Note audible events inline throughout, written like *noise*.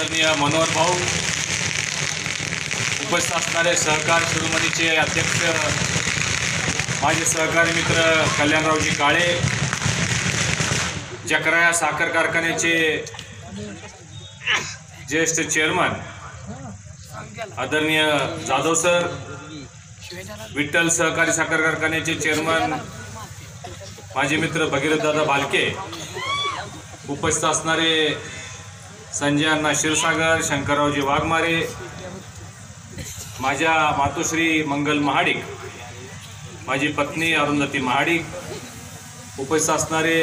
आदरणीय मनोहर भाऊ. उपस्थित असणारे सहकार शिरोमणीचे अध्यक्ष माझे सहकारी मित्र कल्याणरावजी काळे जकराया साखर कारखान्याचे ज्येष्ठ चेअरमन आदरणीय जाधव सर विठ्ठल सहकारी साखर कारखान्याचे चेअरमन माझे मित्र भगीरथदादा बालके उपस्थित असणारे संजय अण्णा क्षीरसागर शंकररावजी वाघमारे माझ्या मातोश्री मंगल महाडिक माझी पत्नी अरुंधती महाडिक उपस्थित असणारे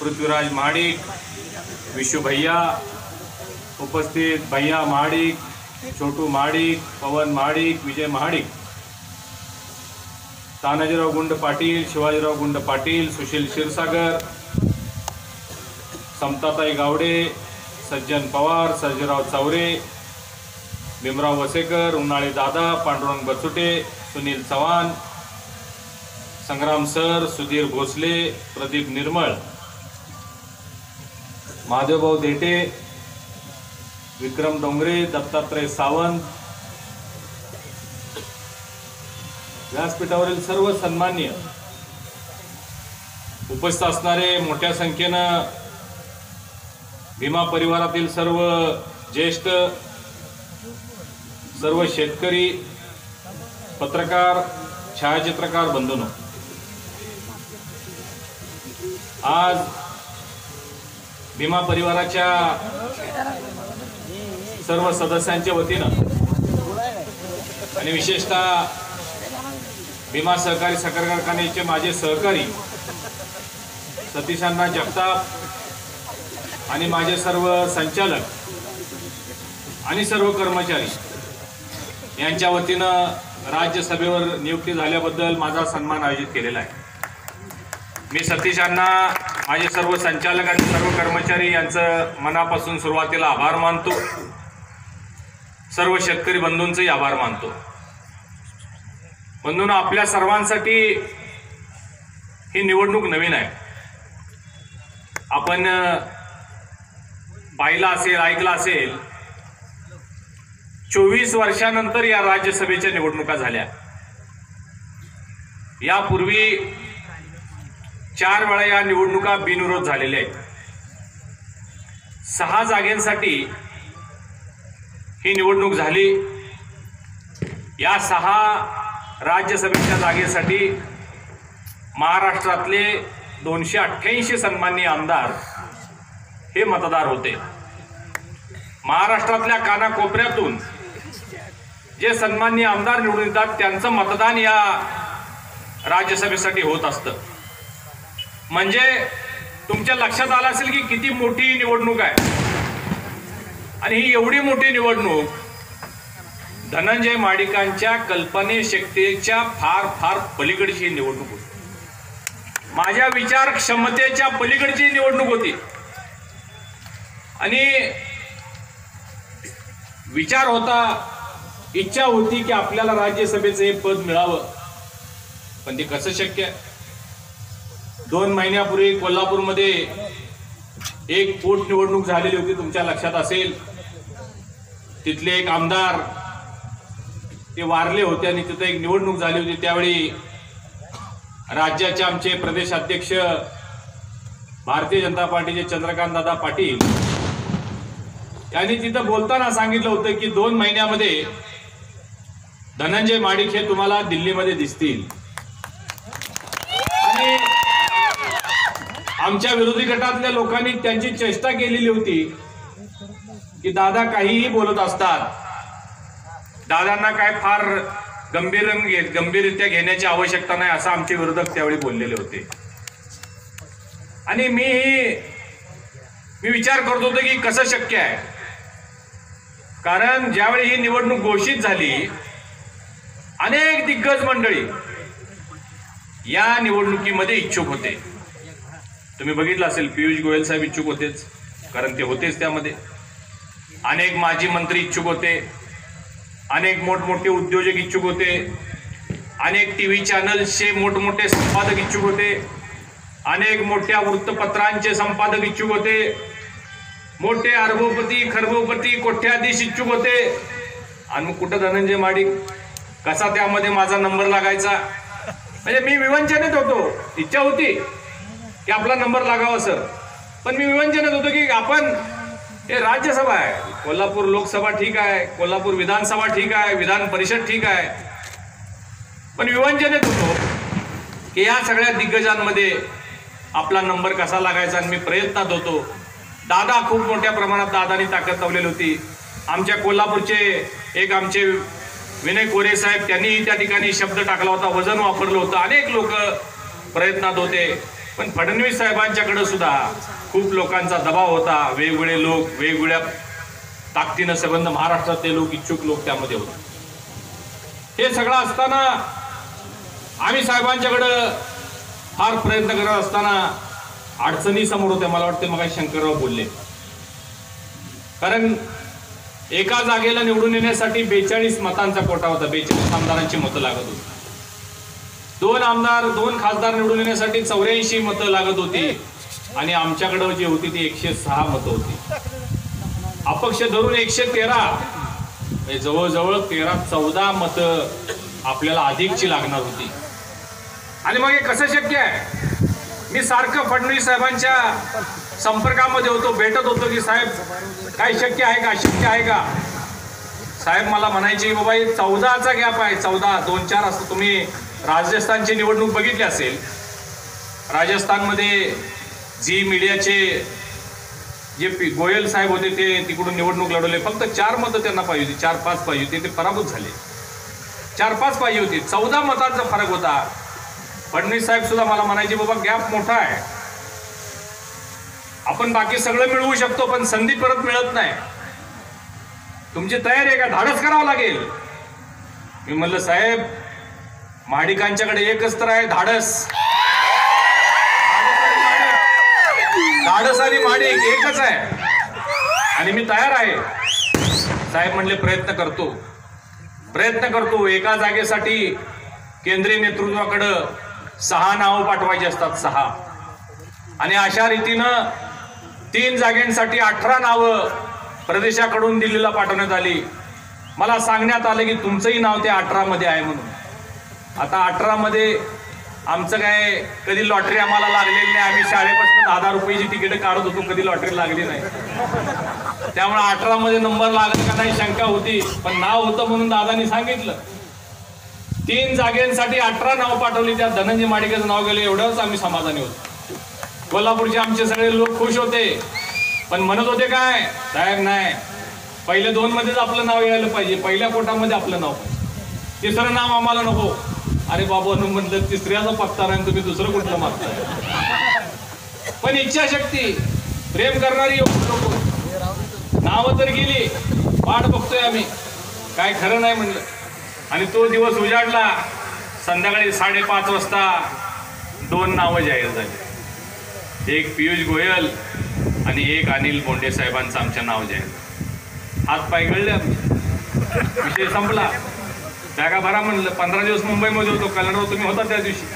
पृथ्वीराज महाडिक विशू भैया उपस्थित भैया महाडिक छोटू महाडिक पवन महाडिक विजय महाडिक तानाजीराव गुंड पाटील शिवाजीराव गुंड पाटील सुशील क्षीरसागर समताताई गावडे सज्जन पवार सर्जेराव चौरे भीमराव वसेकर उन्हाळे दादा पांडुरंग बचुटे सुनील चव्हाण संग्राम सर सुधीर भोसले प्रदीप निर्मळ महादेवभाऊ देटे विक्रम डोंगरे दत्तात्रय सावंत. व्यासपीठावरील सर्व सन्मान्य उपस्थित असणारे मोठ्या संख्येनं भीमा परिवारातील सर्व ज्येष्ठ सर्व शेतकरी पत्रकार छायाचित्रकार बंधून आज भीमा परिवाराच्या सर्व सदस्यांच्या वतीनं आणि विशेषतः भीमा सहकारी साखर कारखान्याचे माझे सहकारी सतीशांना जगताप आणि माझे सर्व संचालक आणि सर्व कर्मचारी यांच्या वतीनं राज्यसभेवर नियुक्ती झाल्याबद्दल माझा सन्मान आयोजित केलेला आहे. मी सतीशांना माझे सर्व संचालक आणि सर्व कर्मचारी यांचं मनापासून सुरुवातीला आभार मानतो. सर्व शेतकरी बंधूंचंही आभार मानतो. बंधून आपल्या सर्वांसाठी ही निवडणूक नवीन आहे. आपण पाहिलं असेल ऐकलं असेल चोवीस वर्षानंतर या राज्यसभेच्या निवडणुका झाल्या. यापूर्वी चार वेळा या निवडणुका बिनविरोध झालेल्या आहेत. सहा जागेसाठी ही निवडणूक झाली. या सहा राज्यसभेच्या जागेसाठी महाराष्ट्रातले दोनशे अठ्ठ्याऐंशी सन्माननीय आमदार हे मतदार होते. महाराष्ट्रातल्या कानाकोपऱ्यातून जे सन्मान्य आमदार निवडून येतात त्यांचं मतदान या राज्यसभेसाठी होत असतं. म्हणजे तुमच्या लक्षात आलं असेल की किती मोठी निवडणूक आहे. आणि ही एवढी मोठी निवडणूक धनंजय माडिकांच्या कल्पनेशक्तीच्या फार फार पलीकडची ही निवडणूक होती. माझ्या विचार क्षमतेच्या पलीकडची निवडणूक होती. आणि विचार होता इच्छा होती की आपल्याला राज्यसभेचं हे पद मिळावं. पण ते कसं शक्य? आहे दोन महिन्यापूर्वी कोल्हापूरमध्ये एक पोटनिवडणूक झालेली होती तुमच्या लक्षात असेल. तिथले एक आमदार ते वारले होते आणि तिथं एक निवडणूक झाली होती. त्यावेळी राज्याचे आमचे प्रदेशाध्यक्ष भारतीय जनता पार्टीचे चंद्रकांत दादा पाटील त्यांनी तिथं बोलताना सांगितलं होतं की दोन महिन्यामध्ये धनंजय माडिक हे तुम्हाला दिल्लीमध्ये दिसतील. आणि आमच्या विरोधी गटातल्या लोकांनी त्यांची चेष्टा केलेली होती की दादा काहीही बोलत असतात दादांना काय फार गंभीर गंभीररित्या घेण्याची आवश्यकता नाही असं आमचे विरोधक त्यावेळी बोललेले होते. आणि मी मी विचार करत होतो की कसं शक्य आहे? कारण ज्यावेळी ही निवडणूक घोषित झाली अनेक दिग्गज मंडळी या निवडणुकीमध्ये इच्छुक होते. तुम्ही बघितलं असेल पियुष गोयल साहेब इच्छुक होतेच कारण ते होतेच त्यामध्ये. अनेक माजी मंत्री इच्छुक होते अनेक मोठमोठे उद्योजक इच्छुक होते अनेक टी व्ही चॅनल्सचे मोठमोठे संपादक इच्छुक होते अनेक मोठ्या वृत्तपत्रांचे संपादक इच्छुक होते मोठे अर्बोपती खरबोपती कोठ्याधीश इच्छुक होते. आणि मग कुठं धनंजय माडिक? कसा त्यामध्ये माझा नंबर लागायचा? म्हणजे मी विवंचनेत होतो. इच्छा होती की आपला नंबर लागावा सर. पण मी विवंचनेत होतो की आपण हे राज्यसभा आहे. कोल्हापूर लोकसभा ठीक आहे. कोल्हापूर विधानसभा ठीक आहे. विधान परिषद ठीक आहे. पण विवंचनेत होतो की या सगळ्या दिग्गजांमध्ये आपला नंबर कसा लागायचा आणि मी प्रयत्नात होतो. दादा खूप मोठ्या प्रमाणात दादानी ताकद लावलेली होती. आमच्या कोल्हापूरचे एक आमचे विनय कोरे साहेब त्यांनीही त्या ठिकाणी शब्द टाकला होता वजन वापरलं होतं. अनेक लोक प्रयत्नात होते. पण फडणवीस साहेबांच्याकडं सुद्धा खूप लोकांचा दबाव होता. वेगवेगळे लोक वेगवेगळ्या ताकदीनं संबंध महाराष्ट्रातले लोक इच्छुक लोक त्यामध्ये होते. हे सगळं असताना आम्ही साहेबांच्याकडं फार प्रयत्न करत असताना अडचणी समोर होत्या मला वाटते मग शंकरराव बोलले. कारण एका जागेला निवडून येण्यासाठी बेचाळीस मतांचा कोटा होता बेचाळीस आमदारांची मतं लागत होती. दोन आमदार दोन खासदार निवडून येण्यासाठी चौऱ्याऐंशी मतं लागत होती आणि आमच्याकडं जी होती ती एकशे सहा मतं होती. अपक्ष धरून एकशे तेरा. म्हणजे जवळजवळ तेरा चौदा मतं आपल्याला अधिकची लागणार होती. आणि मग हे कसं शक्य आहे? मी सारखं फडणवीस साहेबांच्या संपर्कामध्ये होतो भेटत होतो की साहेब काय शक्य आहे का अशक्य आहे का? साहेब मला म्हणायचे की बाबा हे चौदाचा गॅप आहे चौदा दोन चार असं तुम्ही राजस्थानची निवडणूक बघितली असेल. राजस्थानमध्ये झी मीडियाचे जे पी गोयल साहेब होते ते तिकडून निवडणूक लढवले. फक्त चार मतं त्यांना पाहिजे होती चार पाच पाहिजे होती ते पराभूत झाले. चार पाच पाहिजे होती. चौदा मतांचा फरक होता. फडणवीस साहेब सुद्धा मला म्हणायचे बाबा गॅप मोठा आहे. आपण बाकी सगळं मिळवू शकतो पण संधी परत मिळत नाही. तुमची तयारी आहे का? धाडस करावं लागेल. मी म्हणलं साहेब माडिकांच्याकडे एकच तर आहे धाडस. धाडस आणि माडिक एकच आहे. आणि मी तयार आहे. साहेब म्हणले प्रयत्न करतो. प्रयत्न करतो. एका जागेसाठी केंद्रीय नेतृत्वाकडं सहा नावं पाठवायची असतात सहा. आणि अशा रीतीनं तीन जागेंसाठी अठरा नावं प्रदेशाकडून दिल्लीला पाठवण्यात आली. मला सांगण्यात आलं की तुमचंही नाव त्या अठरामध्ये आहे म्हणून. आता अठरामध्ये आमचं काय कधी लॉटरी आम्हाला लागलेली नाही. आम्ही शाळेपासून दहा दहा रुपयाची तिकीट काढत होतो कधी लॉटरी लागली नाही. त्यामुळे अठरामध्ये नंबर लागत का नाही शंका होती. पण नाव होतं म्हणून दादानी सांगितलं. तीन जागेसाठी अठरा नाव पाठवली त्या धनंजय माडिकेचं नाव गेलं एवढंच आम्ही समाधानी होतो. कोल्हापूरचे आमचे सगळे लोक खुश होते. पण म्हणत होते काय? साहेब नाही पहिले दोन मध्येच आपलं नाव यायला पाहिजे पहिल्या कोटामध्ये आपलं नाव तिसरं नाव आम्हाला नको. अरे बाबा म्हटलं तिसऱ्याचा पत्ता आणि तुम्ही दुसरं कुठलं मागताय? पण इच्छाशक्ती प्रेम करणारी लोक नावं तर गेली वाट बघतोय आम्ही. काय खरं नाही म्हणलं. आणि तो दिवस उजाडला. संध्याकाळी साडेपाच वाजता दोन नावं जाहीर झाली. एक पियुष गोयल आणि एक अनिल बोंडे साहेबांचं आमचं नाव जाहीर. झालं. हात पाय गळले आमचे. विषय संपला. बॅगा भरा म्हणलं. पंधरा दिवस मुंबईमध्ये होतो. कल्याणवर तुम्ही होता त्या दिवशी.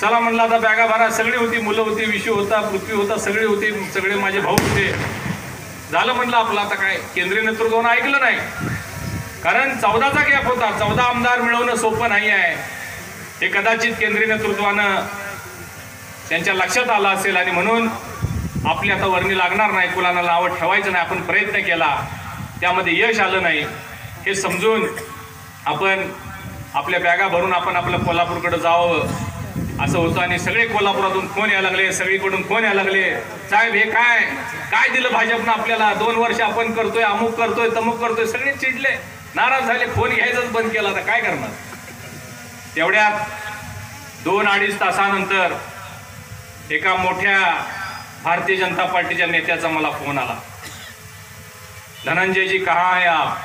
चला म्हणलं आता बॅगा भरा. सगळी होती. मुलं होती. विशू होता. पृथ्वी होता. सगळे होते. सगळे माझे भाऊ होते. झालं म्हणलं आपलं. आता काय? केंद्रीय नेतृत्वानं ऐकलं नाही? कारण चौदाचा गॅप होता. चौदा आमदार मिळवणं सोपं नाही आहे. हे कदाचित केंद्रीय नेतृत्वानं त्यांच्या लक्षात आलं असेल आणि म्हणून आपली आता वर्णी लागणार नाही कुणाला नावं ठेवायचं नाही आपण प्रयत्न केला. त्यामध्ये यश आलं नाही. हे समजून आपण आपल्या बॅगा भरून आपण आपलं कोल्हापूरकडे जावं. असं होतं आणि सगळे कोल्हापुरातून फोन यायला लागले सगळीकडून फोन यायला लागले. साहेब हे काय? काय दिलं भाजपनं आपल्याला? दोन वर्ष आपण करतोय अमुक करतोय तमुक करतोय सगळे चिडले. नाराज झाले फोन घ्यायचाच बंद केला तर काय करणार? तेवढ्यात दोन अडीच तासानंतर एका मोठ्या भारतीय जनता पार्टीच्या नेत्याचा मला फोन आला. धनंजय जी कहा है आप?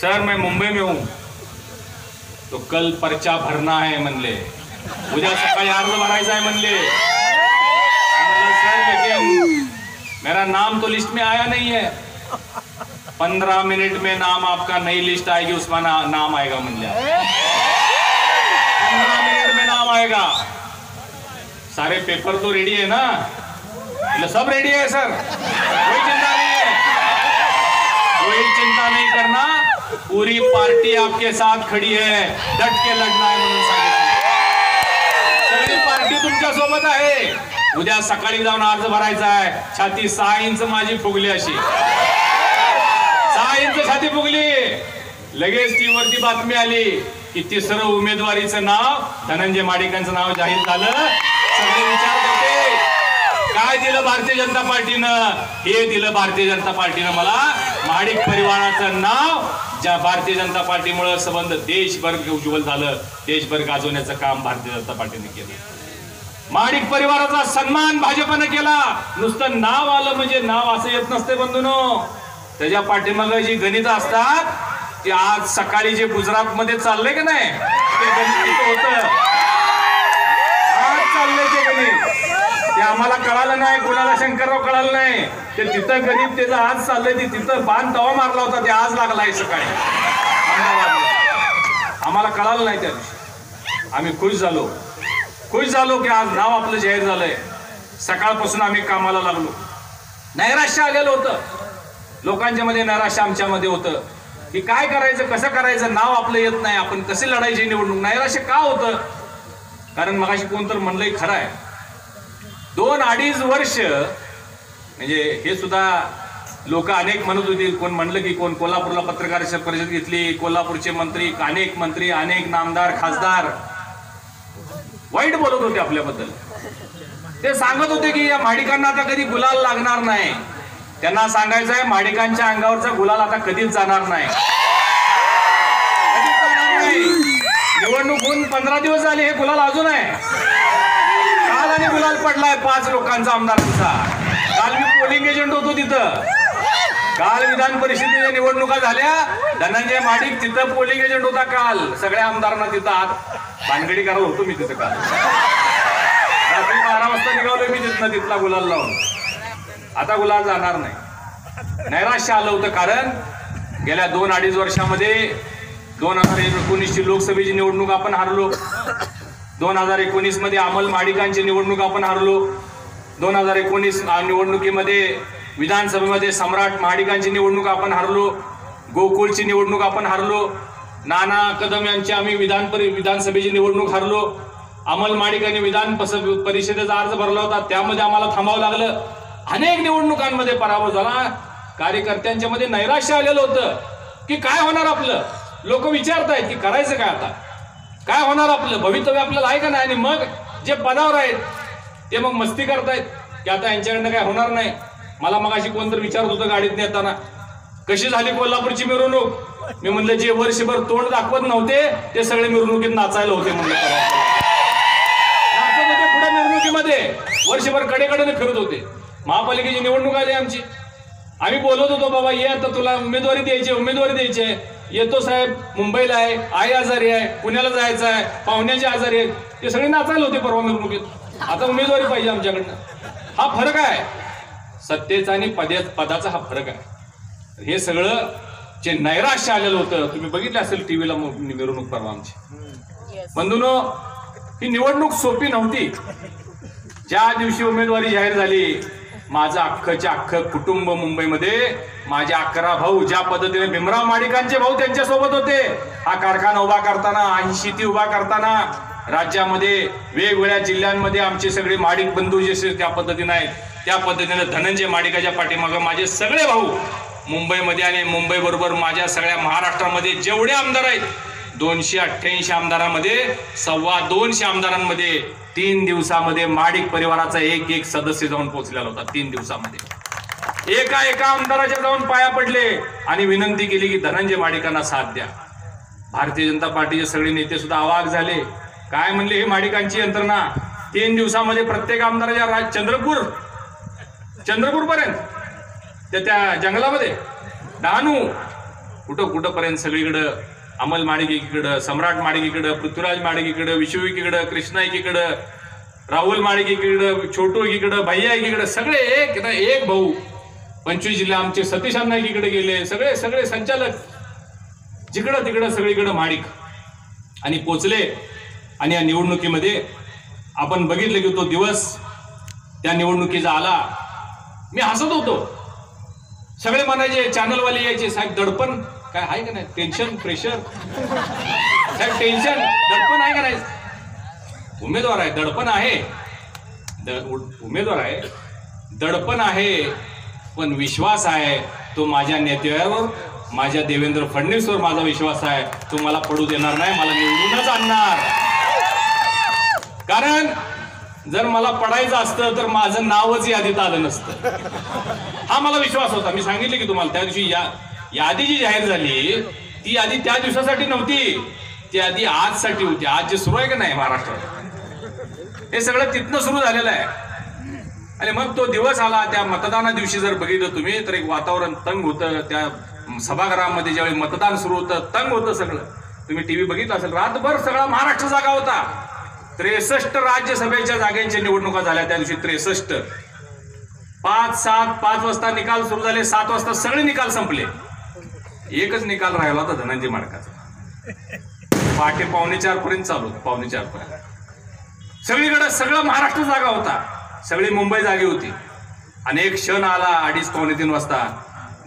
सर मैं मुंबई में हूं। तो कल पर्चा भरना आहे म्हणले उद्या सकाळी अर्ज भरायचा आहे म्हणले नाम तो लिस्ट में आया नहीं है। पंद्रह मिनट में नाम आपका नई लिस्ट आएगी उसमें ना, नाम आएगा म्हणले पंद्रह मिनट में नाम आएगा। सारे पेपर तो रेडी है ना? सब रेडी है सर कोई चिंता नहीं है। कोई चिंता नहीं करना। पूरी पार्टी आपके साथ खड़ी है। डट के सांगितलं सगळी पार्टी तुमच्या सोबत आहे। उद्या सकाळी जाऊन अर्ज भरायचा आहे. छाती सहा इंच माझी फुगली अशी. सहा इंच छाती फुगली. लगेच ती वरती बातमी आली की तिसरं उमेदवारीचं नाव धनंजय माडिकांचं नाव जाहीर झालं. सगळे विचार करते. काय दिलं भारतीय जनता पार्टीनं? हे दिलं भारतीय जनता पार्टीनं मला. माडिक परिवाराचं नाव ज्या भारतीय जनता पार्टीमुळे संबंध देशभर उज्ज्वल झालं. देशभर गाजवण्याचं काम भारतीय जनता पार्टीने केलं. माडिक परिवाराचा सन्मान भाजपनं केला. नुसतं नाव आलं म्हणजे नाव असं येत नसते बंधूनो. त्याच्या पाठीमाग जी गणित असतात ते आज सकाळी जे गुजरात मध्ये चाललंय की नाही ते गणित होत. आज चाललंय ते गणित. ते आम्हाला कळालं नाही कुणाला शंकरराव कळालं नाही. ते तिथं गणित त्याचं आज चाललंय ते तिथं बाण तवा मारला होता ते आज लागलाय सकाळी. आम्हाला कळालं नाही त्या दिवशी. आम्ही खुश झालो. खुश झालो की आज नाव आपलं जाहीर झालंय. सकाळपासून आम्ही कामाला लागलो. नैराश्य आलेलं होतं. लोकांच्या मध्ये नैराश्य आमच्यामध्ये होतं. की काय करायचं कसं करायचं नाव आपलं येत नाही. आपण कसे लढायची निवडणूक? नैराश्य का होतं? कारण मगाशी कोण तर म्हणलंय खरं आहे. दोन अडीच वर्ष म्हणजे हे सुद्धा लोक अनेक म्हणत होती. कोण म्हणलं की कोण कोल्हापूरला पत्रकार परिषद घेतली कोल्हापूरचे मंत्री अनेक मंत्री अनेक नामदार खासदार. वाईट बोलत होते आपल्याबद्दल. ते सांगत होते की या माडिकांना आता कधी गुलाल लागणार नाही. त्यांना सांगायचं आहे माडिकांच्या अंगावरचा गुलाल आता कधीच जाणार नाही. कधीच जाणार नाही. निवडणूक होऊन पंधरा दिवस झाले हे गुलाल अजून आहे. काल आणि गुलाल पडलाय पाच लोकांचा आमदारांचा काल मी पोलिंग एजंट होतो तिथं. काल विधान परिषदेच्या निवडणुका झाल्या. धनंजय माडिक तिथं पोलिंग एजंट होता काल. सगळ्या आमदारांना तिथं आत भानगडी करत होतो मी तिथं काल. रात्री बारा वाजता निघालो मी तिथनं तिथला गुलाल लावून. आता गुलाल जाणार नाही. नैराश्य आलं होतं कारण गेल्या दोन अडीच वर्षामध्ये दोन हजार एकोणीसची लोकसभेची निवडणूक आपण हारलो. दोन हजार एकोणीसमध्ये अमल माडिकांची निवडणूक आपण हारलो. दोन हजार एकोणीस निवडणुकीमध्ये विधानसभेमध्ये सम्राट महाडिकांची निवडणूक आपण हरलो गोकुळची निवडणूक आपण हरलो नाना कदम यांची आम्ही विधान परि विधानसभेची निवडणूक हरलो अमल माडिकांनी विधान परिषदेचा अर्ज भरला होता त्यामध्ये आम्हाला थांबावं लागलं. अनेक निवडणुकांमध्ये पराभव झाला. कार्यकर्त्यांच्या मध्ये नैराश्य आलेलं होतं की काय होणार आपलं? लोक विचारतायत की करायचं काय आता? काय होणार आपलं? भवितव्य आपल्याला आहे का नाही? आणि मग जे पदावर आहेत ते मग मस्ती करतायत की आता यांच्याकडनं काय होणार नाही? मला मग अशी कोणतरी विचारत होतं गाडीत येताना कशी झाली कोल्हापूरची मिरवणूक? मी म्हणलं जे वर्षभर तोंड दाखवत नव्हते ते सगळे मिरवणुकीत नाचायला होते म्हणलं. नाचत होते पुढे मिरवणुकीमध्ये. वर्षभर कडेकडेने फिरत होते. महापालिकेची निवडणूक आली आमची. आम्ही बोलत होतो बाबा ये आता तुला उमेदवारी द्यायची उमेदवारी द्यायची आहे. येतो साहेब मुंबईला आहे आई आजारी आहे पुण्याला जायचं आहे पाहुण्याचे आजारी आहेत. ते सगळे नाचायला होते परवा मिरवणुकीत. आता उमेदवारी पाहिजे आमच्याकडनं. हा फरक आहे. सत्तेचा आणि पद्या पदाचा हा फरक आहे. हे सगळं जे नैराश्य आलेलं होतं तुम्ही बघितलं असेल टीव्हीला मिरवणूक परवा आमची बंधूनो ही निवडणूक सोपी नव्हती. ज्या दिवशी उमेदवारी जाहीर झाली माझं अख्खच्या अख्खं कुटुंब मुंबईमध्ये माझे अकरा भाऊ ज्या पद्धतीने भीमराव माडिकांचे भाऊ त्यांच्यासोबत होते हा कारखाना उभा करताना आणि शेती उभा करताना राज्यामध्ये वेगवेगळ्या जिल्ह्यांमध्ये आमचे सगळे माडिक बंधू जसे त्या पद्धतीने आहेत त्या पद्धतीने धनंजय माडिकाच्या पाठीमागं माझे सगळे भाऊ मुंबईमध्ये आणि मुंबई बरोबर माझ्या सगळ्या महाराष्ट्रामध्ये जेवढे आमदार आहेत दोनशे अठ्ठ्याऐंशी आमदारांमध्ये सव्वा दोनशे आमदारांमध्ये तीन दिवसामध्ये माडिक परिवाराचा एक एक सदस्य जाऊन पोहोचलेला होता तीन दिवसामध्ये. एका एका आमदाराच्या जाऊन पाया पडले आणि विनंती केली की धनंजय माडिकांना साथ द्या. भारतीय जनता पार्टीचे सगळे नेते सुद्धा आवाग झाले. काय म्हणले हे माडिकांची यंत्रणा? तीन दिवसामध्ये प्रत्येक आमदाराच्या राज चंद्रपूर चंद्रपूर पर्यंत त्या त्या जंगलामध्ये. डहाणू कुठं कुठंपर्यंत सगळीकडं अमल माडिक एकीकडं सम्राट माडिक इकडं पृथ्वीराज माडिक इकडं विशू एकीकडं कृष्णा एकीकडं राहुल माडिक एकीकडं छोटू एकीकडं भैया एकीकडं सगळे एक ना एक भाऊ. पंचवीस जिल्हा आमचे सतीश अण्णा एकीकडे गेले. सगळे सगळे संचालक. जिकडं तिकडं सगळीकडं माडिक आणि पोचले. आणि या निवडणुकीमध्ये आपण बघितलं की तो दिवस त्या निवडणुकीचा आला. मी हसत होतो. सगळे म्हणायचे चॅनलवाले यायचे. साहेब दडपण काय आहे का नाही? टेन्शन प्रेशर साहेब टेन्शन दडपण आहे का नाही? उमेदवार आहे. दडपण आहे. उमेदवार आहे. दडपण आहे पण विश्वास आहे. तो माझ्या नेत्यावर माझ्या देवेंद्र फडणवीसवर माझा विश्वास आहे. तो मला पडू देणार नाही मला निवडूनच आणणार. कारण जर मला पडायचं असतं तर माझं नावच यादीत आलं नसतं. हा मला विश्वास होता. मी सांगितले की तुम्हाला त्या दिवशी या यादी जी जाहीर झाली ती यादी त्या दिवसासाठी नव्हती. ती यादी आजसाठी होती. आज जे सुरू आहे का नाही महाराष्ट्रात? हे सगळं तिथनं सुरू झालेलं आहे. आणि मग तो दिवस आला. त्या मतदाना दिवशी जर बघितलं तुम्ही तर एक वातावरण तंग होतं. त्या सभागृहामध्ये ज्यावेळी मतदान सुरू होतं तंग होतं सगळं. तुम्ही टीव्ही बघितलं असेल रातभर सगळा महाराष्ट्र जागा होता. त्रेसष्ट राज्यसभेच्या जागांच्या निवडणुका झाल्या त्या दिवशी त्रेसष्ट. पाच सात पाच वाजता निकाल सुरू झाले सात वाजता सगळे निकाल संपले. एकच निकाल राहिला होता धनंजय माडकाचा. पहाटे पावणे चार पर्यंत चालू पावणे चार पर्यंत सगळीकडे सगळं महाराष्ट्र जागा होता. सगळी मुंबई जागी होती. आणि एक क्षण आला अडीच पावणे तीन वाजता.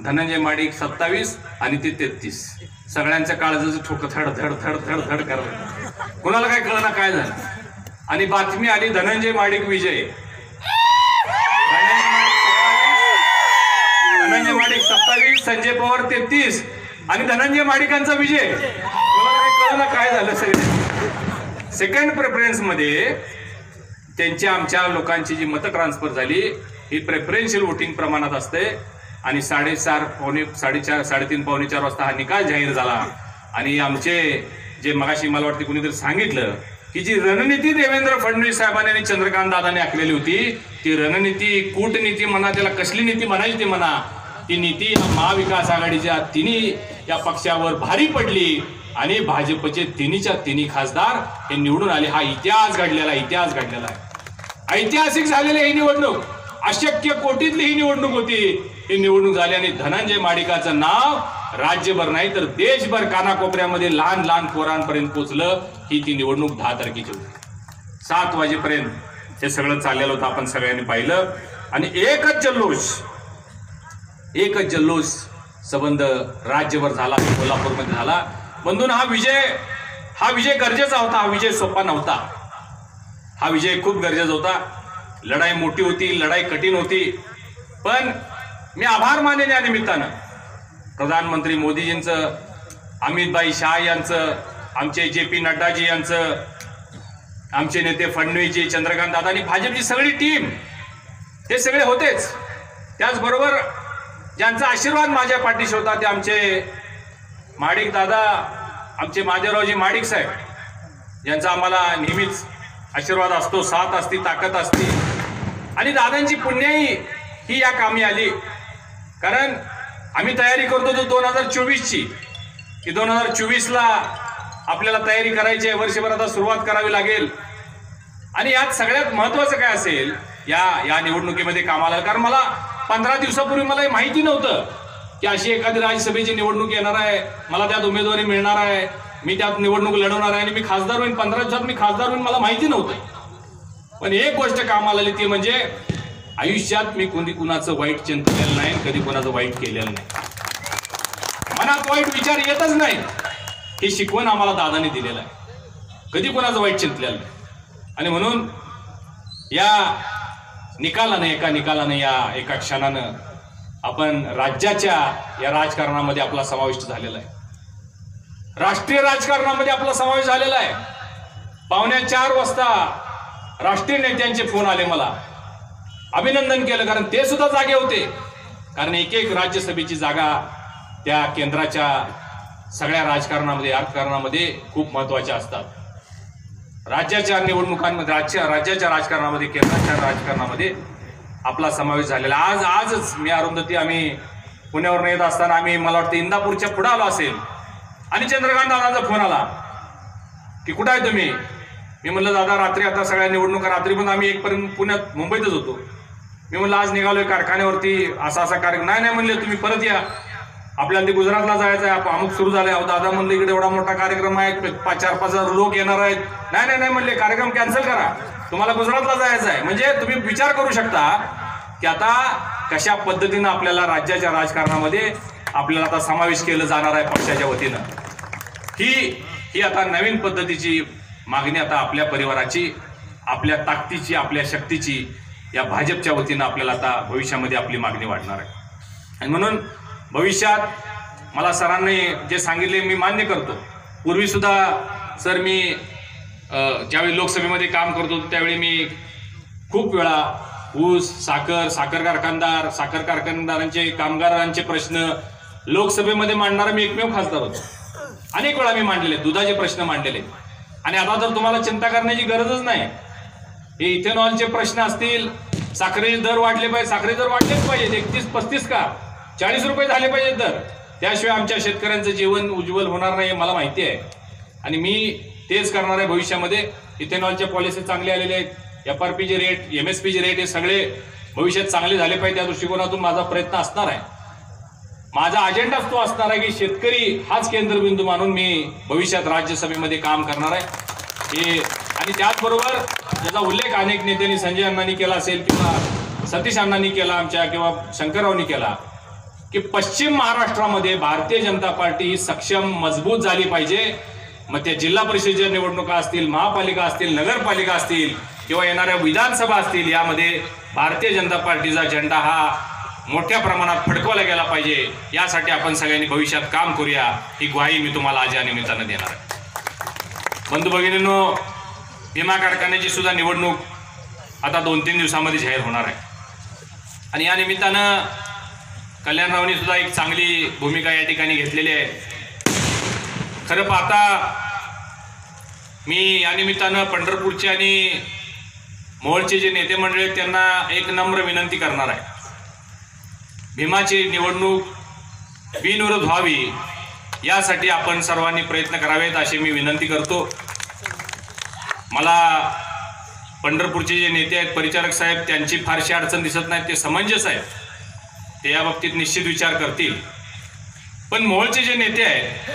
धनंजय माडिक सत्तावीस आणि ते तेहतीस. सगळ्यांच्या काळजाचं ठोकं थड धड धड धड धड करत कुणाला काय कळना काय झालं? आणि बातमी आली धनंजय माडिक विजय. धनंजय माडिक सत्तावीस. संजय पवार तेहतीस. आणि धनंजय माडिकांचा विजय. कळलं काय झालं सगळे सेकंड प्रेफरन्समध्ये त्यांच्या आमच्या लोकांची जी मतं ट्रान्सफर झाली ही प्रेफरन्शियल वोटिंग प्रमाणात असते. आणि साडेचार पावणे साडेचार साडेतीन पावणे चार वाजता हा निकाल जाहीर झाला. आणि आमचे जे मगाशी मला वाटते कुणीतरी सांगितलं की जी रणनीती देवेंद्र फडणवीस साहेबांनी आणि चंद्रकांत दादाने आखलेली होती ती रणनीती कूटनीती म्हणा त्याला कसली नीती म्हणायची ती म्हणा ती नीती या महाविकास आघाडीच्या तिन्ही या पक्षावर भारी पडली आणि भाजपचे तिन्हीच्या तिन्ही खासदार हे निवडून आले. हा इतिहास घडलेला इतिहास घडलेला आहे. ऐतिहासिक झालेली ही निवडणूक अशक्य कोटीतली ही निवडणूक होती. ही निवडणूक झाली आणि धनंजय माडिकाचं नाव राज्यभर नाही तर देशभर कानाकोपऱ्यामध्ये लहान लहान पोरांपर्यंत पोचलं ही ती निवडणूक दहा तारखेची होती. सात वाजेपर्यंत हे सगळं चाललेलं होतं आपण सगळ्यांनी पाहिलं. आणि एकच जल्लोष एकच जल्लोष संबंध राज्यभर झाला कोल्हापूरमध्ये झाला. बंधून हा विजय हा विजय गरजेचा होता हा विजय सोपा नव्हता. हा विजय खूप गरजेचा होता. लढाई मोठी होती लढाई कठीण होती. पण मी आभार मानेन या निमित्तानं. प्रधानमंत्री मोदीजींचं अमितभाई शाह यांचं आमचे जे पी नड्डाजी यांचं आमचे नेते फडणवीसजी चंद्रकांत दादा आणि भाजपची सगळी टीम हे सगळे होतेच. त्याचबरोबर ज्यांचा आशीर्वाद माझ्या पाठीशी होता ते आमचे माडिक दादा आमचे माधवरावजी माडिक साहेब. यांचा आम्हाला नेहमीच आशीर्वाद असतो साथ असती ताकद असती. आणि दादांची पुण्याही ही या कामी आली. कारण आम्ही तयारी करतो तो दोन हजार चोवीसची. की दोन हजार चोवीसला आपल्याला तयारी करायची आहे वर्षभर आता सुरुवात करावी लागेल. आणि यात सगळ्यात महत्वाचं काय असेल या या निवडणुकीमध्ये कामाला कारण मला पंधरा दिवसापूर्वी मला हे माहिती नव्हतं की अशी एखादी राज्यसभेची निवडणूक येणार आहे मला त्यात उमेदवारी मिळणार आहे मी त्यात निवडणूक लढवणार आहे आणि मी खासदार होईन पंधरा दिवसात मी खासदार होईन मला माहिती नव्हतं. पण एक गोष्ट कामाला आली ती म्हणजे आयुष्यात मी कोणी कुणाचं वाईट चिंतलेलं नाही कधी कुणाचं वाईट केलेलं नाही. मनात वाईट विचार येतच नाही. हे शिकवण आम्हाला दादाने दिलेलं आहे. कधी कोणाचं वाईट चिंतलेलं नाही. आणि म्हणून या निकालानं एका निकालानं या एका क्षणानं आपण राज्याच्या या राजकारणामध्ये आपला समाविष्ट झालेला आहे. राष्ट्रीय राजकारणामध्ये आपला समावेश झालेला आहे. पावण्या चार वाजता राष्ट्रीय नेत्यांचे फोन आले मला. अभिनंदन केलं कारण ते सुद्धा जागे होते. कारण एक एक राज्यसभेची जागा त्या केंद्राच्या सगळ्या राजकारणामध्ये अर्थकारणामध्ये खूप महत्त्वाच्या असतात. राज्याच्या निवडणुकांमध्ये राज्य राज्याच्या राजकारणामध्ये केंद्राच्या राजकारणामध्ये आपला समावेश झालेला. आज आजच मी अरुंधती आम्ही पुण्यावरून येत असताना आम्ही मला वाटतं इंदापूरच्या पुढे आलो असेल. आणि चंद्रकांत दादाचा फोन आला की कुठं आहे तुम्ही? मी म्हणलं दादा रात्री आता सगळ्या निवडणुका रात्री पण आम्ही एकपर्यंत पुण्यात मुंबईतच होतो. मी म्हणलं आज निघालोय कारखान्यावरती. असा असा कार्यक्रम. नाही नाही म्हणले तुम्ही परत या. आपल्याला ते गुजरातला जायचं आहे. अमुक सुरू झालंय अहो दादा म्हणले इकडे एवढा मोठा कार्यक्रम आहे. पाच चार पाच हजार लोक येणार आहेत. नाही नाही नाही म्हणले कार्यक्रम कॅन्सल करा. तुम्हाला गुजरातला जायचं आहे. म्हणजे तुम्ही विचार करू शकता की आता कशा पद्धतीनं आपल्याला राज्याच्या राजकारणामध्ये आपल्याला आता समावेश केलं जाणार आहे पक्षाच्या वतीनं. ही ही आता नवीन पद्धतीची मागणी आता आपल्या परिवाराची आपल्या ताकदीची आपल्या शक्तीची या भाजपच्या वतीनं आपल्याला आता भविष्यामध्ये आपली मागणी वाढणार आहे. आणि म्हणून भविष्यात मला सरांनी जे सांगितले मी मान्य करतो. पूर्वी सुद्धा सर मी ज्यावेळी लोकसभेमध्ये काम करतो त्यावेळी मी खूप वेळा ऊस साखर साखर कारखानदार साखर कारखानदारांचे कामगारांचे प्रश्न लोकसभेमध्ये मांडणारा मी एकमेव खासदार होतो. अनेक वेळा मी मांडलेले दुधाचे प्रश्न मांडलेले. आणि आता तर तुम्हाला चिंता करण्याची गरजच नाही. हे इथेनॉलचे प्रश्न असतील. साखरेचे दर वाढले पाहिजे. साखरे दर वाढलेच पाहिजेत एकतीस पस्तीस का? चाळीस रुपये झाले पाहिजेत दर. त्याशिवाय आमच्या शेतकऱ्यांचं जीवन उज्ज्वल होणार नाही हे मला माहिती आहे. आणि मी तेच करणार आहे भविष्यामध्ये. इथेनॉलच्या पॉलिसी चांगले आलेले आहेत. एफ आर पीचे रेट एम एस पीचे रेट हे सगळे भविष्यात चांगले झाले पाहिजे. त्या दृष्टिकोनातून माझा प्रयत्न असणार आहे. माझा अजेंडाच तो असणार आहे की शेतकरी हाच केंद्रबिंदू मानून मी भविष्यात राज्यसभेमध्ये काम करणार आहे. हे आणि त्याचबरोबर ज्याचा उल्लेख अनेक नेत्यांनी संजय अण्णांनी केला असेल किंवा सतीश अण्णांनी केला आमच्या किंवा शंकररावनी केला की पश्चिम महाराष्ट्रामध्ये भारतीय जनता पार्टी ही सक्षम मजबूत झाली पाहिजे. मग त्या जिल्हा परिषदेच्या निवडणुका असतील महापालिका असतील नगरपालिका असतील किंवा येणाऱ्या विधानसभा असतील यामध्ये भारतीय जनता पार्टीचा झेंडा हा मोठ्या प्रमाणात फडकवला गेला पाहिजे. यासाठी आपण सगळ्यांनी भविष्यात काम करूया. ही ग्वाही मी तुम्हाला आज या निमित्तानं देणार आहे. बंधू भगिनींनो विमा कारखान्याची सुद्धा निवडणूक आता दोन तीन दिवसामध्ये जाहीर होणार आहे. आणि या निमित्तानं कल्याणरावनी सुद्धा एक चांगली भूमिका या ठिकाणी घेतलेली आहे. खरं पाहता मी या निमित्तानं पंढरपूरचे आणि मोहोळचे जे नेते मंडळी आहेत त्यांना एक नम्र विनंती करणार आहे. भीमाची निवडणूक बिनविरोध व्हावी यासाठी आपण सर्वांनी प्रयत्न करावेत अशी मी विनंती करतो. मला पंढरपूरचे जे नेते आहेत परिचारक साहेब त्यांची फारशी अडचण दिसत नाही ते समंजस आहेत. ते या बाबतीत निश्चित विचार करतील. पण मोहोळचे जे नेते आहेत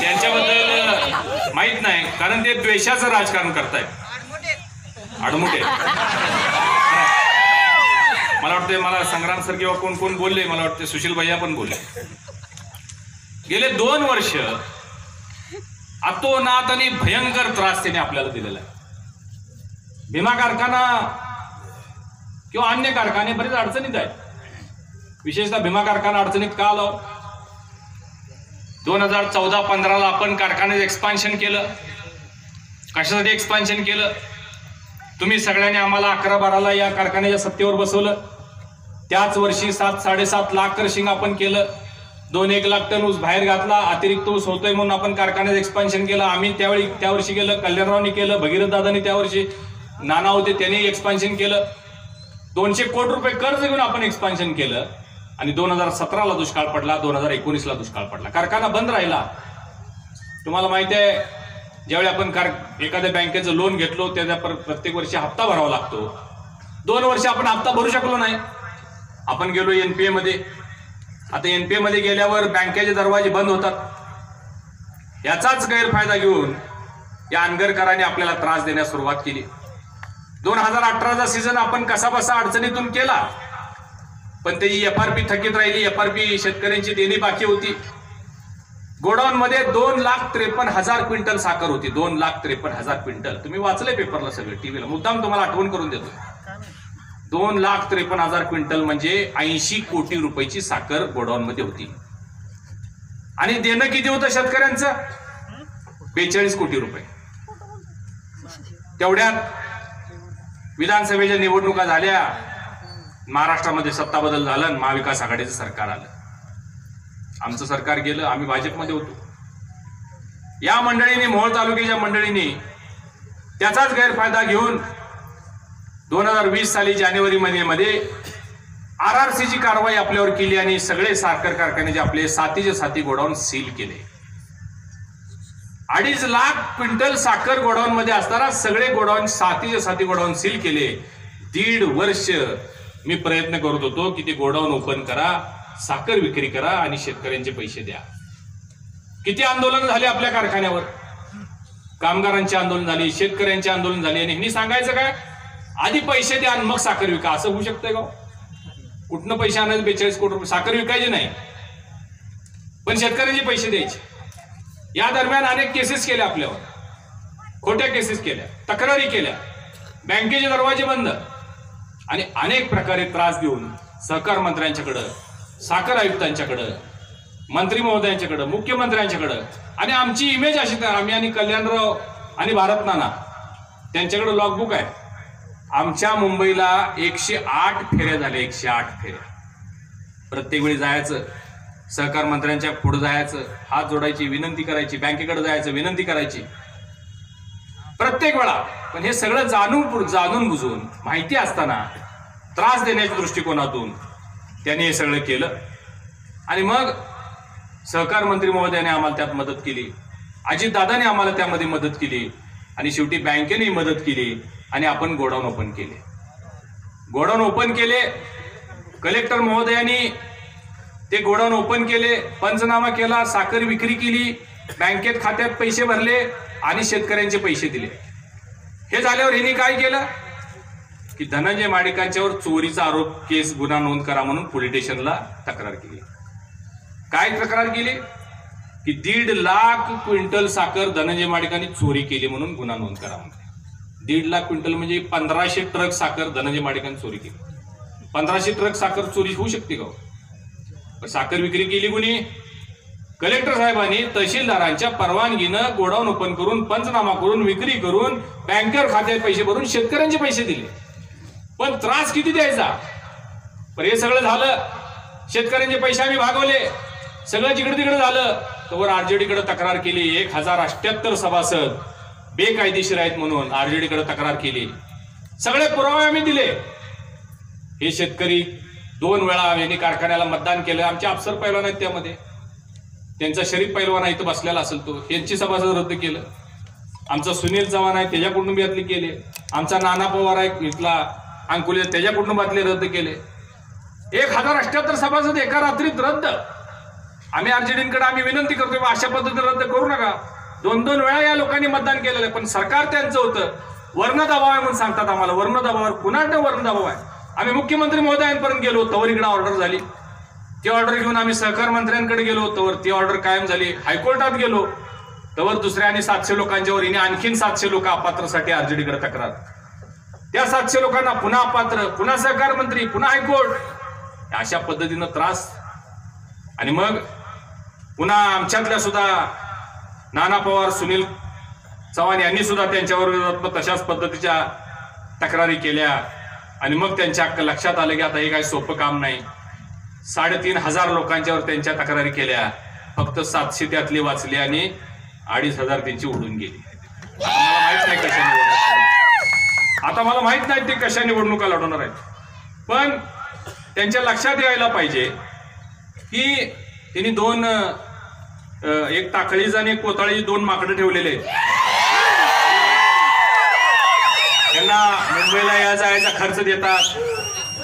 त्यांच्याबद्दल माहीत नाही कारण ते द्वेषाचं राजकारण करतायत. आडमुठे मला वाटते मला संग्राम सर किंवा कोण कोण बोलले मला वाटते सुशील भैया पण बोलले. गेले दोन वर्ष अतोनात आणि भयंकर त्रास त्याने आपल्याला दिलेला आहे. भीमा कारखाना किंवा अन्य कारखाने बरेच अडचणीत आहेत. विशेषतः भीमा कारखाना अडचणीत का आलो? दोन हजार चौदा पंधराला आपण कारखान्याचं एक्सपान्शन केलं. कशासाठी एक्सपान्शन केलं? तुम्ही सगळ्यांनी आम्हाला अकरा बाराला या कारखान्याच्या सत्तेवर बसवलं. त्याच वर्षी सात साडेसात लाख क्रशिंग आपण केलं. दोन एक लाख टन ऊस बाहेर घातला अतिरिक्त ऊस होतोय म्हणून आपण कारखान्याचं एक्सपान्शन केलं. आम्ही त्यावेळी त्या वर्षी केलं कल्याणरावनी केलं भगीरथ दादानी त्या वर्षी नाना होते त्यांनी एक्सपान्शन केलं. दोनशे कोटी रुपये कर्ज घेऊन आपण एक्सपान्शन केलं. आणि दोन हजार सतराला दुष्काळ पडला दोन हजार एकोणीसला दुष्काळ पडला. कारखाना बंद राहिला. तुम्हाला माहिती आहे ज्यावेळी आपण कार एखाद्या बँकेचं लोन घेतलो त्याच्या पर- प्रत्येक वर्षी हप्ता भरावा लागतो. दोन वर्ष आपण हप्ता भरू शकलो नाही. आपण गेलो एनपीए मध्ये. आता एनपीए मध्ये गेल्यावर बँकेचे दरवाजे बंद होतात. याचाच गैरफायदा घेऊन या अनगरकरांनी आपल्याला त्रास देण्यास सुरुवात केली. दोन हजार अठराचा सीझन आपण कसा बसा अडचणीतून केला. पण त्याची एफ आर पी थकीत राहिली. एफ आर पी शेतकऱ्यांची देणी बाकी होती. गोडाऊन मध्ये दोन लाख त्रेपन्न हजार क्विंटल साखर होती. दोन लाख त्रेपन्न हजार क्विंटल. तुम्ही वाचले पेपरला सगळं टीव्हीला मुद्दाम तुम्हाला आठवण करून देतो. दोन लाख त्रेपन्न हजार क्विंटल म्हणजे ऐंशी कोटी रुपयाची साखर गोडाऊनमध्ये होती. आणि देणं किती होतं शेतकऱ्यांचं? बेचाळीस कोटी रुपये. तेवढ्यात विधानसभेच्या निवडणुका झाल्या. महाराष्ट्रामध्ये सत्ता बदल झाला आणि महाविकास आघाडीचं सरकार आलं. आमचं सरकार गेलं आम्ही भाजपमध्ये होतो. या मंडळीने मोहोळ तालुक्याच्या मंडळीने त्याचाच गैरफायदा घेऊन दोन हजार वीस साली जानेवारी महिन्यामध्ये आर आर सीची कारवाई आपल्यावर केली आणि सगळे साखर कारखाने जे आपले सातीचे साती गोडाऊन सील केले. अडीच लाख क्विंटल साखर गोडाऊन मध्ये असताना सगळे गोडाऊन सातीचे साती गोडाऊन सील केले. दीड वर्ष मी प्रयत्न करत होतो की ते गोडाऊन ओपन करा साखर विक्री करा आणि शेतकऱ्यांचे पैसे द्या. किती आंदोलन झाले आपल्या कारखान्यावर? कामगारांचे आंदोलन झाले शेतकऱ्यांचे आंदोलन झाले आणि ह्यांनी सांगायचं काय? आधी पैसे द्या आणि मग साखर विका. असं होऊ शकतंय का हो? कुठनं पैसे आणायचे? बेचाळीस कोटी रुपये. साखर विकायची नाही. पण शेतकऱ्यांचे पैसे द्यायचे. या दरम्यान अनेक केसेस केल्या आपल्यावर. खोट्या केसेस केल्या. तक्रारी केल्या. बँकेचे दरवाजे बंद. आणि अनेक प्रकारे त्रास देऊन सहकार मंत्र्यांच्याकडं साखर आयुक्तांच्याकडं मंत्री महोदयांच्याकडं मुख्यमंत्र्यांच्याकडं आणि आमची इमेज अशी तर आम्ही आणि कल्याणराव आणि भारत नाना त्यांच्याकडं लॉगबुक आहे. आमच्या मुंबईला एकशे आठ फेऱ्या झाल्या एकशे आठ फेऱ्या. प्रत्येक वेळी जायचं सहकार मंत्र्यांच्या पुढे जायचं हात जोडायची विनंती करायची बँकेकडे जायचं विनंती करायची. प्रत्येक वेळा पण हे सगळं जाणून जाणून बुजून माहिती असताना त्रास देण्याच्या दृष्टिकोनातून त्यांनी हे सगळं केलं. आणि मग सहकार मंत्री महोदयाने आम्हाला त्यात मदत केली. अजितदादाने आम्हाला त्यामध्ये मदत केली. आणि शेवटी बँकेनेही मदत केली. आणि आपण गोडाऊन ओपन केले. गोडाऊन ओपन केले कलेक्टर महोदयांनी ते गोडाऊन ओपन केले पंचनामा केला साखर विक्री केली बँकेत खात्यात पैसे भरले आणि शेतकऱ्यांचे पैसे दिले. हे झाल्यावर यांनी काय केलं? की धनंजय माडिकांच्यावर चोरीचा आरोप केस गुन्हा नोंद करा म्हणून पोलीस स्टेशनला तक्रार केली. काय तक्रार केली? की दीड लाख क्विंटल साखर धनंजय माडिकांनी चोरी केली म्हणून गुन्हा नोंद करा म्हणून. दीड लाख क्विंटल म्हणजे पंधराशे ट्रक साखर धनंजय माडिकांनी चोरी केली. पंधराशे ट्रक साखर चोरी होऊ शकते का हो? साखर विक्री केली कुणी? कलेक्टर साहेबांनी तहसीलदारांच्या परवानगीनं गोडाऊन ओपन करून पंचनामा करून विक्री करून बँकर खात्यात पैसे भरून शेतकऱ्यांचे पैसे दिले. पण त्रास किती द्यायचा? पण हे सगळं झालं. शेतकऱ्यांचे पैसे आम्ही भागवले. सगळं जिकडे तिकडे झालं. तर आरजेडीकडे तक्रार केली. एक हजार अठ्याहत्तर सभासद. बेकायदेशीर आहेत म्हणून आरजेडीकडे तक्रार केली. सगळे पुरावे आम्ही दिले. हे शेतकरी दोन वेळा यांनी कारखान्याला मतदान केलं. आमचे अफसर पैलवान आहेत त्यामध्ये. त्यांचा शरीफ पैलवान इथं बसलेला असेल तो. यांची सभासद रद्द केलं. आमचा सुनील चव्हाण आहे त्याच्या कुटुंबियातले केले. आमचा नाना पवार आहे इथला अंकुले त्याच्या कुटुंबातले रद्द केले. एक हजार अठ्याहत्तर सभासद एका रात्रीत रद्द. आम्ही आरजेडींकडे आम्ही विनंती करतोय अशा पद्धतीने रद्द करू नका. दोन दोन वेळा या लोकांनी मतदान केलेलं आहे. पण सरकार त्यांचं होतं. वर्ण दबाव आहे म्हणून सांगतात आम्हाला. वर्ण दबावावर कुणाकडे वर्ण दबाव आहे? आम्ही मुख्यमंत्री महोदयांपर्यंत गेलो तवर इकडे ऑर्डर झाली. ती ऑर्डर घेऊन आम्ही सहकार मंत्र्यांकडे गेलो तवर ती ऑर्डर कायम झाली. हायकोर्टात गेलो. तवर दुसऱ्या आणि सातशे लोकांच्यावर हिने आणखीन सातशे लोक अपात्रसाठी आरजेडीकडे तक्रार. त्या सातशे लोकांना पुन्हा अपात्र पुन्हा सहकार मंत्री पुन्हा हायकोर्ट. अशा पद्धतीनं त्रास. आणि मग पुन्हा आमच्यातल्या सुद्धा नाना पवार सुनील चव्हाण यांनी सुद्धा त्यांच्यावर विरोधात्मक तशाच पद्धतीच्या तक्रारी केल्या. आणि मग त्यांच्या लक्षात आलं की आता हे काही सोपं काम नाही. साडेतीन हजार लोकांच्यावर त्यांच्या तक्रारी केल्या. फक्त सातशे त्यातली वाचली आणि अडीच हजार त्यांची उडून गेली. मला माहीत नाही कशा निवडणुका आता मला माहीत नाही ते कशा निवडणुका लढवणार आहेत. पण त्यांच्या लक्षात यायला पाहिजे की त्यांनी दोन एक टाकळीच आणि एक कोताळी दोन माकडं ठेवलेले. त्यांना मुंबईला या जायचा खर्च देतात.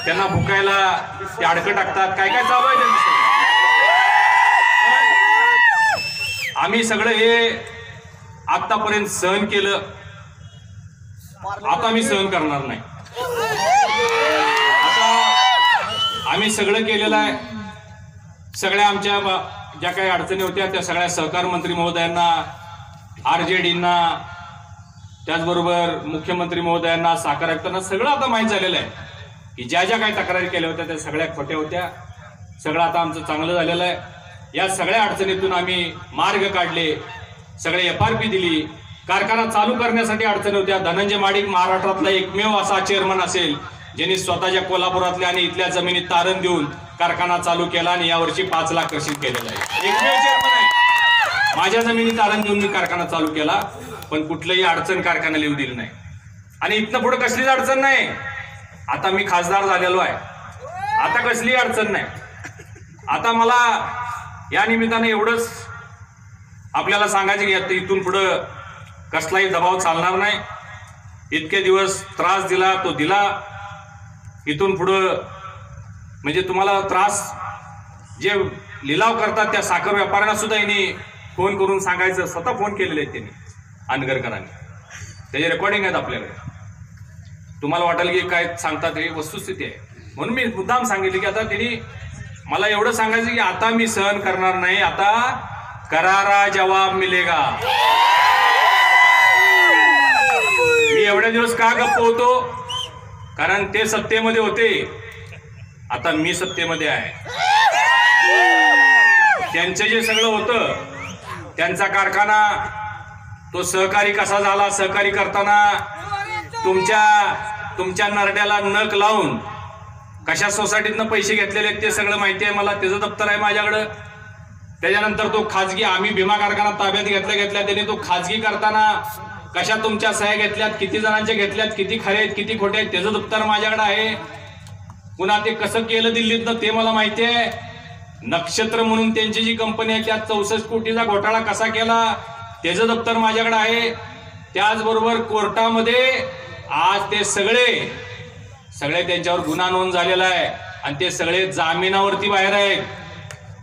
त्यांना भुकायला ते अडकं टाकतात. काय काय चालू आहे त्यांचं आम्ही सगळं हे आतापर्यंत सहन केलं. आता मी सहन करणार नाही. आता आम्ही सगळं केलेलं आहे. सगळ्या आमच्या ज्या काही अडचणी होत्या त्या सगळ्या सहकार मंत्री महोदयांना डींना त्याचबरोबर मुख्यमंत्री महोदयांना साखर आयुक्तांना सगळं आता माहीत झालेलं आहे की ज्या ज्या काही तक्रारी केल्या होत्या त्या सगळ्या खोट्या होत्या. सगळं आता आमचं चांगलं झालेलं आहे. या सगळ्या अडचणीतून आम्ही मार्ग काढले सगळे एफ आर पी दिली. कारखाना चालू करण्यासाठी अडचणी होत्या. धनंजय माडिक महाराष्ट्रातला एकमेव असा चेअरमन असेल ज्यांनी स्वतःच्या कोल्हापुरातल्या आणि इथल्या जमिनीत तारण देऊन कारखाना चालू केला आणि यावर्षी पाच लाख कृषी केलेला आहे. एकमेव चेअरमन आहे. माझ्या जमिनीत तारण देऊन मी कारखाना चालू केला पण कुठलंही अडचण कारखान्याला येऊ दिली नाही. आणि इथनं पुढे कसलीच अडचण नाही. आता मी खासदार झालेलो आहे. आता कसलीही अडचण नाही. आता मला या निमित्ताने एवढंच आपल्याला सांगायचं की आता इथून पुढं कसलाही दबाव चालणार नाही. इतके दिवस त्रास दिला तो दिला. इथून पुढं म्हणजे तुम्हाला त्रास जे लिलाव करतात त्या साखर व्यापाऱ्यांना सुद्धा यांनी फोन करून सांगायचं स्वतः फोन केलेले आहेत त्यांनी अनगरकरांनी. त्याचे रेकॉर्डिंग आहेत आपल्याकडे. तुम्हाला वाटेल की काय सांगतात हे वस्तुस्थिती आहे. म्हणून मी मुद्दाम सांगितले की आता त्यांनी मला एवढं सांगायचं की आता मी सहन करणार नाही आता करारा जवाब मिलेगा. मी एवढ्या दिवस का गप्प होतो? कारण ते सत्तेमध्ये होते. आता मी सत्तेमध्ये आहे. त्यांचं जे सगळं होतं त्यांचा कारखाना तो सहकारी कसा झाला सहकारी करताना तुमच्या तुमच्या नरड्याला नख लावून कशा सोसायटीतनं पैसे घेतलेले आहेत ते सगळं माहिती आहे मला त्याचं दप्तर आहे माझ्याकडं. त्याच्यानंतर तो खाजगी आम्ही भीमा कारखाना ताब्यात घेतल्या घेतल्या त्याने तो खाजगी करताना कशा तुमच्या सह्या घेतल्यात किती जणांच्या घेतल्यात किती खरे आहेत किती खोटे आहेत त्याचं दप्तर माझ्याकडे आहे. पुन्हा ते कसं केलं दिल्लीतनं ते मला माहिती आहे. नक्षत्र म्हणून त्यांची जी कंपनी आहे त्यात चौसष्ट कोटीचा घोटाळा कसा केला? त्याचं दप्तर माझ्याकडे आहे. त्याचबरोबर कोर्टामध्ये आज ते सगळे सगळे त्यांच्यावर गुन्हा नोंद झालेला आहे. आणि ते सगळे जामिनावरती बाहेर आहेत.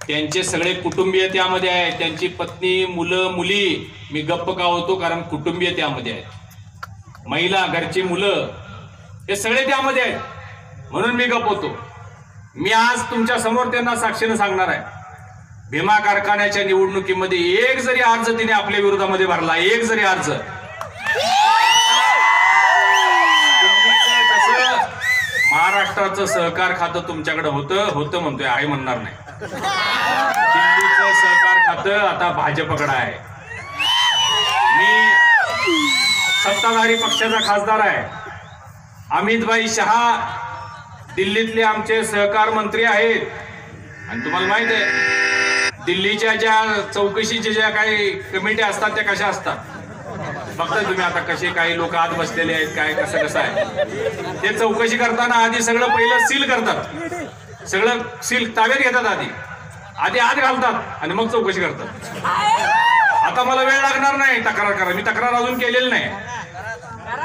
त्यांचे सगळे कुटुंबीय त्यामध्ये आहेत. त्यांची पत्नी मुलं मुली. मी गप्प का होतो? कारण कुटुंबीय त्यामध्ये आहेत. महिला घरची मुलं हे सगळे त्यामध्ये आहेत. म्हणून मी गप होतो. मी आज तुमच्यासमोर त्यांना साक्षीनं सांगणार आहे. भीमा कारखान्याच्या निवडणुकीमध्ये एक जरी अर्ज तिने आपल्या विरोधामध्ये भरला एक जरी अर्ज. कसं महाराष्ट्राचं सहकार खातं तुमच्याकडे होतं? होतं म्हणतोय आहे म्हणणार नाही. दिल्लीचं सहकार खातं आता भाजपकडे आहे. मी सत्ताधारी पक्षाचा खासदार आहे. अमितभाई शहा दिल्लीतले आमचे सहकार मंत्री आहेत. आणि तुम्हाला माहीत आहे दिल्लीच्या ज्या चौकशीच्या ज्या काही कमिटी असतात त्या कशा असतात? बघताय तुम्ही आता कसे काही लोक आत बसलेले आहेत काय कसं कसं आहे. ते चौकशी करताना आधी सगळं पहिलं सील करतात. सगळं सील ताब्यात घेतात आधी. आधी आत घालतात आणि मग चौकशी करतात. आता मला वेळ लागणार नाही तक्रार करा. मी तक्रार अजून केलेली नाही.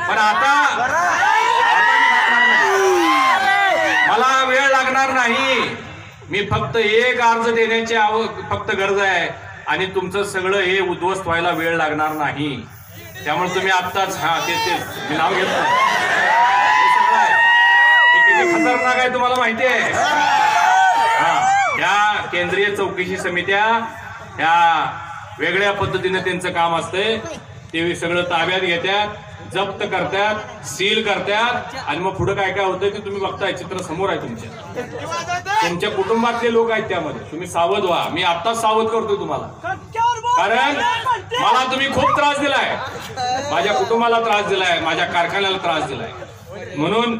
पण आता आता मी करणार नाही. मला करणार नाही. मी फक्त एक अर्ज देण्याची फक्त गरज आहे आणि तुमचं सगळं हे उद्ध्वस्त व्हायला वेळ लागणार नाही. त्यामुळे तुम्ही आत्ताच हा ते मी नाव घेतो खतरनाक आहे तुम्हाला माहिती आहे. हा त्या केंद्रीय चौकशी समित्या ह्या वेगळ्या पद्धतीने त्यांचं काम असतंय. ते सगळं ताब्यात घेत्यात. जप्त करतात सील करतात. आणि मग पुढे काय काय होतंय ते तुम्ही बघताय चित्र समोर आहे तुमच्या. तुमच्या कुटुंबातले लोक आहेत त्यामध्ये. तुम्ही सावध व्हा. मी आत्ताच सावध करतोय तुम्हाला. कारण मला तुम्ही खूप त्रास दिलाय. माझ्या कुटुंबाला त्रास दिलाय. माझ्या कारखान्याला त्रास दिलाय. म्हणून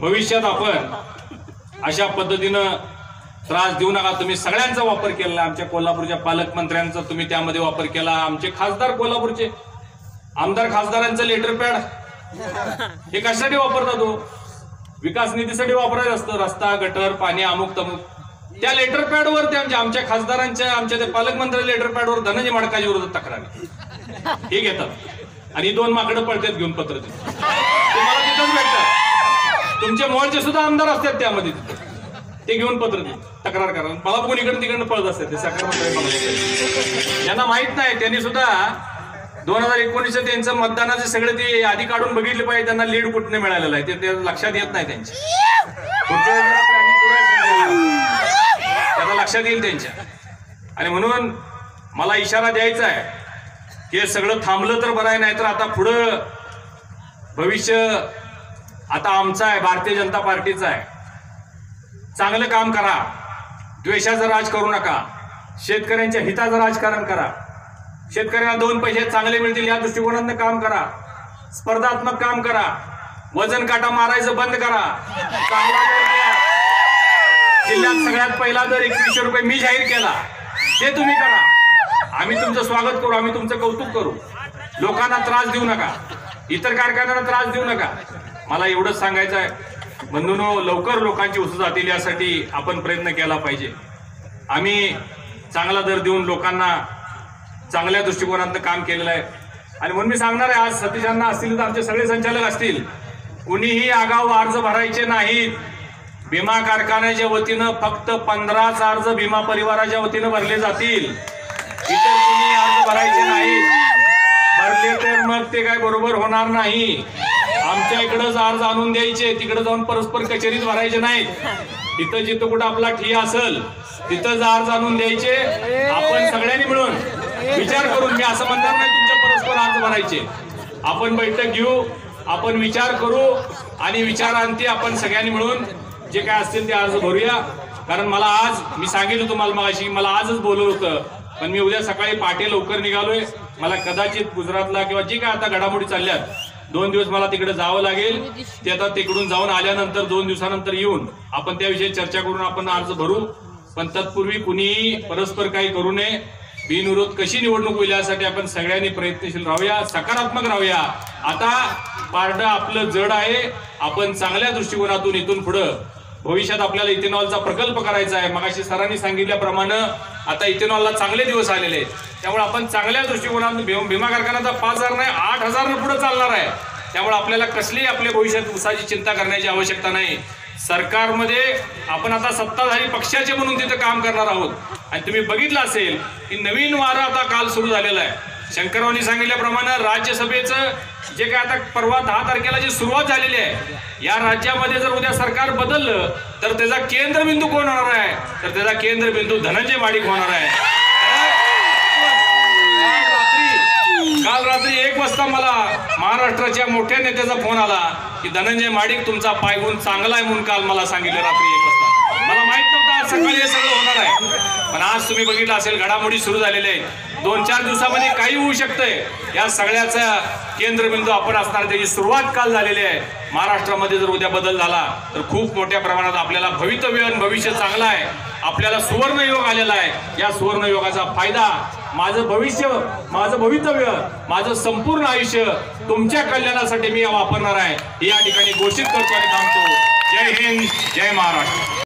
भविष्यात आपण अशा पद्धतीनं त्रास देऊ नका. तुम्ही सगळ्यांचा वापर केला आमच्या कोल्हापूरच्या पालकमंत्र्यांचा तुम्ही त्यामध्ये वापर केला. आमचे खासदार कोल्हापूरचे आमदार खासदारांचं लेटर पॅड. *laughs* हे कशासाठी वापरतात तो? विकास निधीसाठी वापरायचं असतं. रस्ता गटर पाणी अमुक तमुक. त्या लेटर पॅडवर ते आमच्या आमच्या खासदारांच्या आमच्या त्या पालकमंत्री लेटर पॅडवर धनंजय माडकाच्या विरोधात तक्रारी. हे घेतात. आणि दोन माकडं पळतात घेऊन पत्र देऊन. ते मला तिथंच भेटतात. तुमचे मोळचे सुद्धा आमदार असतात त्यामध्ये. तिथे ते घेऊन पत्र देतात तक्रार करा. मला बघून इकडे तिकडनं पळत असतात ते मंडळी त्यांना माहीत नाही. त्यांनी सुद्धा दोन हजार एकोणीस त्यांचं मतदानाचे सगळे ते आधी काढून बघितले पाहिजे त्यांना लीड कुठने मिळालेलं आहे ते लक्षात येत नाही त्यांच्या. त्यांना लक्षात येईल त्यांच्या. आणि म्हणून मला इशारा द्यायचा आहे की हे सगळं थांबलं तर बरं आहे नाही तर आता पुढं भविष्य आता आमचं आहे भारतीय जनता पार्टीचं आहे. चांगलं काम करा. द्वेषाचं राज करू नका. शेतकऱ्यांच्या हिताचं राजकारण करा. शेतकऱ्यांना दोन पैसे चांगले मिळतील या दृष्टिकोनातनं काम करा. स्पर्धात्मक काम करा. वजन काटा मारायचं बंद करा. चांगला जिल्ह्यात सगळ्यात पहिला दर एकवीसशे रुपये मी जाहीर केला. ते तुम्ही करा. आम्ही तुमचं स्वागत करू आम्ही तुमचं कौतुक करू. लोकांना त्रास देऊ नका. इतर कारखान्यांना त्रास देऊ नका. मला एवढंच सांगायचं आहे. बंधूनो लवकर लोकांची उस जातील यासाठी आपण प्रयत्न केला पाहिजे. आम्ही चांगला दर देऊन लोकांना चांगल्या दृष्टिकोनातनं काम केलेलं आहे. आणि म्हणून मी सांगणार आहे आज सतीशांना असतील तर आमचे सगळे संचालक असतील. कुणीही आगाऊ अर्ज भरायचे नाहीत. विमा कारखान्याच्या वतीनं फक्त पंधराच अर्ज विमा परिवाराच्या वतीनं भरले जातील. इतर कुणी अर्ज भरायचे नाहीत. भरले तर मग ते काय बरोबर होणार नाही. आमच्या इकडंच अर्ज आणून द्यायचे तिकडे जाऊन परस्पर कचेरीत भरायचे नाहीत. इथं जिथं कुठं आपला ठिया असेल तिथंच अर्ज आणून द्यायचे. आपण सगळ्यांनी मिळून विचार करून मी असं म्हणणार नाही तुमच्या परस्पर अर्ज भरायचे. आपण बैठक घेऊ आपण विचार करू आणि विचारांती आपण सगळ्यांनी मिळून जे काय असतील ते अर्ज भरूया. कारण मला आज मी सांगितलं तुम्हाला मगाशी मला आजच बोलवलं होतं. पण मी उद्या सकाळी पाटे लवकर निघालोय. मला कदाचित गुजरातला किंवा जे काय आता घडामोडी चालल्यात दोन दिवस मला तिकडे जावं लागेल. ते आता तिकडून जाऊन आल्यानंतर दोन दिवसानंतर येऊन आपण त्याविषयी चर्चा करून आपण अर्ज भरू. पण तत्पूर्वी कुणीही परस्पर काही करू नये. बिनविरोध कशी निवडणूक होईल यासाठी आपण सगळ्यांनी प्रयत्नशील राहूया सकारात्मक राहूया. आता पारडं आपलं जड आहे. आपण चांगल्या दृष्टिकोनातून इथून पुढं भविष्यात आपल्याला इथेनॉलचा प्रकल्प करायचा आहे. मगाशी सरांनी सांगितल्याप्रमाणे आता इथेनॉलला चांगले दिवस आलेले आहेत. त्यामुळे आपण चांगल्या दृष्टिकोनातून भीम- भीमा कारखान्याचा पाच हजार नाही आठ हजार पुढे चालणार आहे. त्यामुळे आपल्याला कसलीही आपल्या भविष्यात उसाची चिंता करण्याची आवश्यकता नाही. सरकारमध्ये आपण आता सत्ताधारी पक्षाचे म्हणून तिथं काम करणार आहोत. आणि तुम्ही बघितलं असेल की नवीन वारं आता काल सुरू झालेलं आहे. शंकररावनी सांगितल्याप्रमाणे राज्यसभेचं जे काय आता परवा दहा तारखेला जी सुरुवात झालेली आहे या राज्यामध्ये जर उद्या सरकार बदललं तर त्याचा केंद्रबिंदू कोण होणार आहे? तर त्याचा केंद्रबिंदू धनंजय माडिक होणार आहे. काल रात्री काल रात्री एक वाजता मला महाराष्ट्राच्या मोठ्या नेत्याचा फोन आला की धनंजय माडिक तुमचा पायगुण चांगला आहे म्हणून काल मला सांगितलं रात्री एक वाजता. मला माहीत नव्हतं आज सकाळी हे सगळं होणार आहे. पण आज तुम्ही बघितलं असेल घडामोडी सुरू झालेल्या आहेत दोन चार दिवसामध्ये काही होऊ शकतंय. या सगळ्याचा केंद्रबिंदू आपण असणार त्याची सुरुवात काल झालेली आहे. महाराष्ट्रामध्ये जर उद्या बदल झाला तर खूप मोठ्या प्रमाणात आपल्याला भवितव्य आणि भविष्य चांगलं आहे. आपल्याला सुवर्ण योग आलेला आहे. या सुवर्ण योगाचा फायदा माझं भविष्य माझं भवितव्य माझं संपूर्ण आयुष्य तुमच्या कल्याणासाठी मी वापरणार आहे. या ठिकाणी घोषित करतो आणि थांबतो. जय हिंद जय महाराष्ट्र.